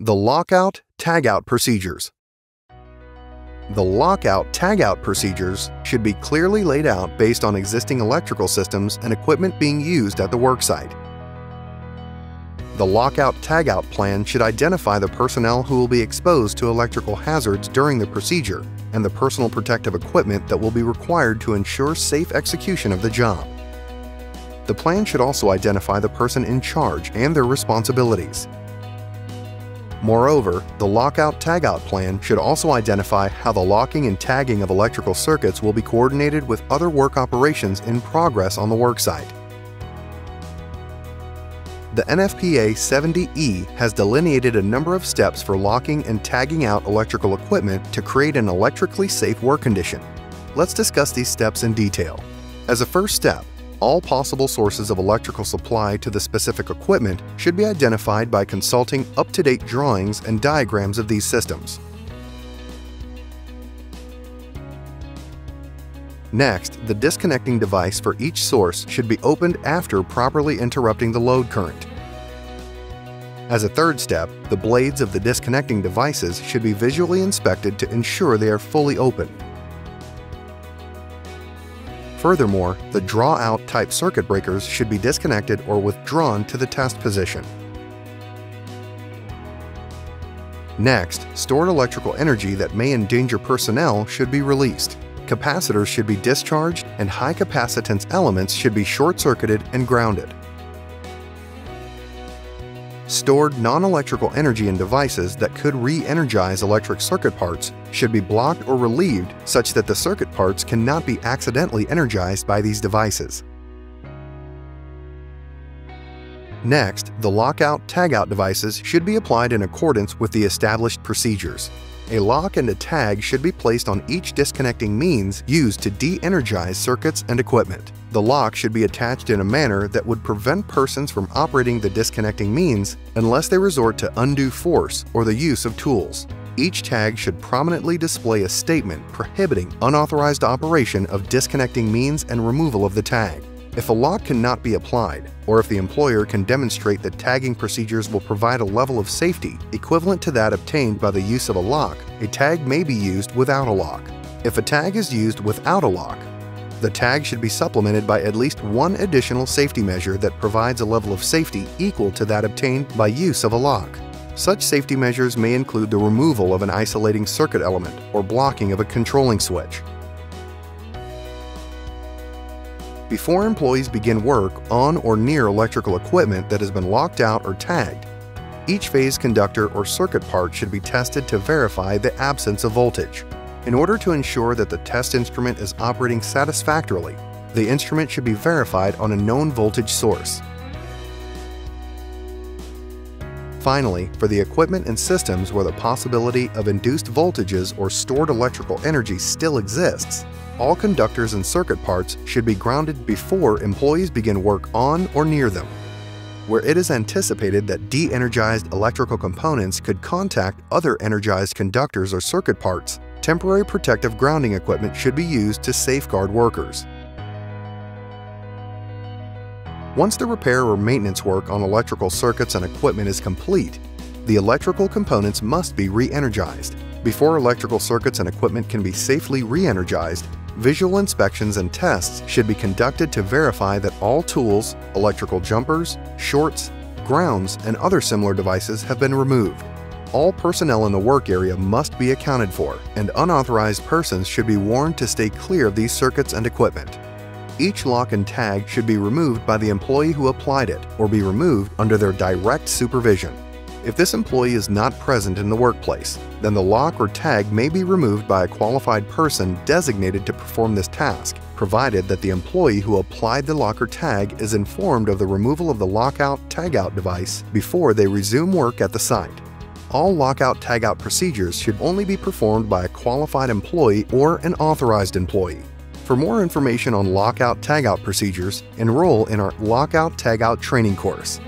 The lockout tagout procedures. The lockout tagout procedures should be clearly laid out based on existing electrical systems and equipment being used at the worksite. The lockout tagout plan should identify the personnel who will be exposed to electrical hazards during the procedure and the personal protective equipment that will be required to ensure safe execution of the job. The plan should also identify the person in charge and their responsibilities. Moreover, the lockout-tagout plan should also identify how the locking and tagging of electrical circuits will be coordinated with other work operations in progress on the worksite. The NFPA 70E has delineated a number of steps for locking and tagging out electrical equipment to create an electrically safe work condition. Let's discuss these steps in detail. As a first step, all possible sources of electrical supply to the specific equipment should be identified by consulting up-to-date drawings and diagrams of these systems. Next, the disconnecting device for each source should be opened after properly interrupting the load current. As a third step, the blades of the disconnecting devices should be visually inspected to ensure they are fully open. Furthermore, the draw-out type circuit breakers should be disconnected or withdrawn to the test position. Next, stored electrical energy that may endanger personnel should be released. Capacitors should be discharged and high capacitance elements should be short-circuited and grounded. Stored non-electrical energy in devices that could re-energize electric circuit parts should be blocked or relieved such that the circuit parts cannot be accidentally energized by these devices. Next, the lockout-tagout devices should be applied in accordance with the established procedures. A lock and a tag should be placed on each disconnecting means used to de-energize circuits and equipment. The lock should be attached in a manner that would prevent persons from operating the disconnecting means unless they resort to undue force or the use of tools. Each tag should prominently display a statement prohibiting unauthorized operation of disconnecting means and removal of the tag. If a lock cannot be applied, or if the employer can demonstrate that tagging procedures will provide a level of safety equivalent to that obtained by the use of a lock, a tag may be used without a lock. If a tag is used without a lock, the tag should be supplemented by at least one additional safety measure that provides a level of safety equal to that obtained by use of a lock. Such safety measures may include the removal of an isolating circuit element or blocking of a controlling switch. Before employees begin work on or near electrical equipment that has been locked out or tagged. Each phase conductor or circuit part should be tested to verify the absence of voltage. In order to ensure that the test instrument is operating satisfactorily, the instrument should be verified on a known voltage source. Finally, for the equipment and systems where the possibility of induced voltages or stored electrical energy still exists, all conductors and circuit parts should be grounded before employees begin work on or near them. Where it is anticipated that de-energized electrical components could contact other energized conductors or circuit parts, temporary protective grounding equipment should be used to safeguard workers. Once the repair or maintenance work on electrical circuits and equipment is complete, the electrical components must be re-energized. Before electrical circuits and equipment can be safely re-energized, Visual inspections and tests should be conducted to verify that all tools, electrical jumpers, shorts, grounds, and other similar devices have been removed. All personnel in the work area must be accounted for, and unauthorized persons should be warned to stay clear of these circuits and equipment. Each lock and tag should be removed by the employee who applied it or be removed under their direct supervision. If this employee is not present in the workplace, then the lock or tag may be removed by a qualified person designated to perform this task, provided that the employee who applied the lock or tag is informed of the removal of the lockout-tagout device before they resume work at the site. All lockout-tagout procedures should only be performed by a qualified employee or an authorized employee. For more information on lockout-tagout procedures, enroll in our Lockout-Tagout training course.